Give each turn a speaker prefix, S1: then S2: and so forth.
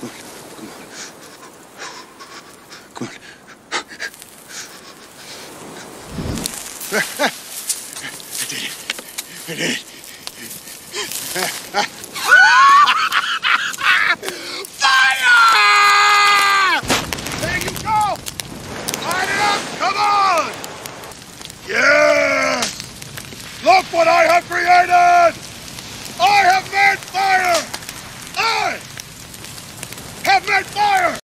S1: Come on. Come on. Come on. I did it. I did it. Fire! There you go! Light it up! Come on! Yes! Look what I have created!